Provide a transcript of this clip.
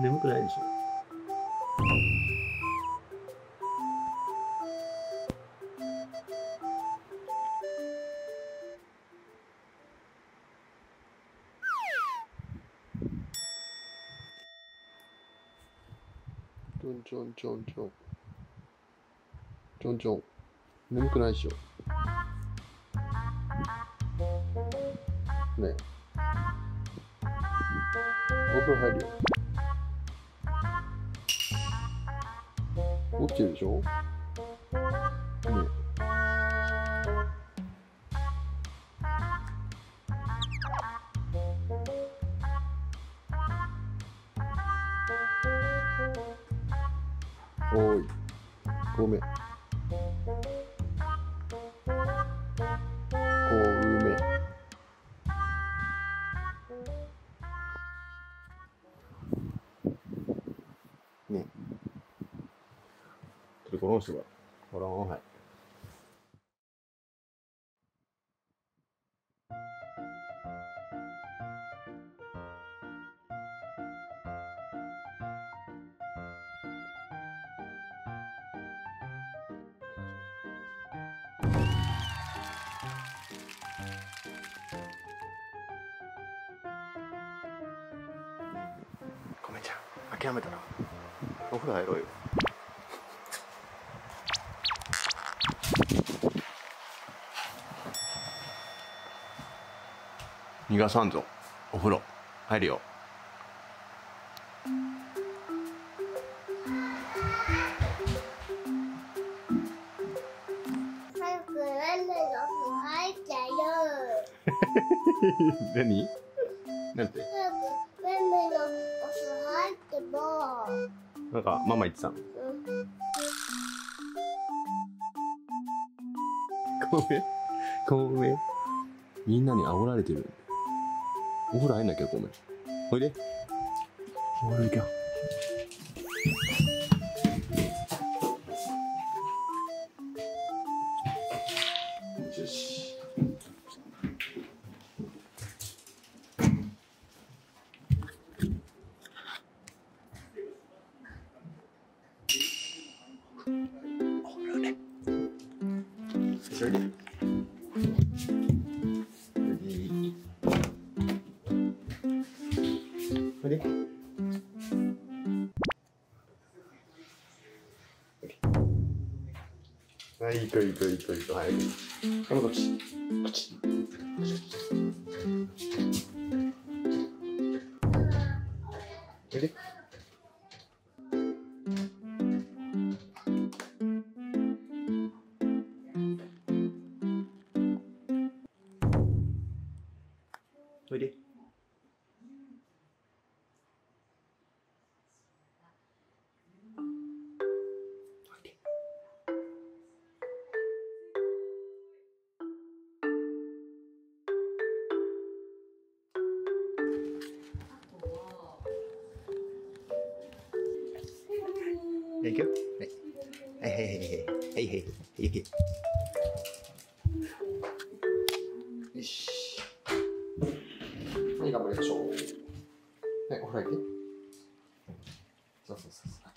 眠くないでしょ。ちょんちょんちょんちょんちょんちょん眠くないでしょ。ねえ。お風呂入るよ。起きてるでしょ？もうおーい。ごめん。この人が。ほらはい。ごめんちゃん。諦めたな。お風呂入ろうよ。逃がさんぞお風呂。入るよ。早くランの風入っちゃうよ。何？なんて？なんかママ言ってたの？うん。ごめん。ごめん。みんなに煽られてるお風呂入んなきゃごめん。おいで。お風呂行けよ。よし。お風呂ねそれではい、行こう行こう行こう行こう。はい。このこっち。こっち。それでおいで。い、くよ。はい。はいはいはいはい。はいはいはいはいはい。よし。はい、頑張りましょう。はい、お風呂行って。そうそうそうそう。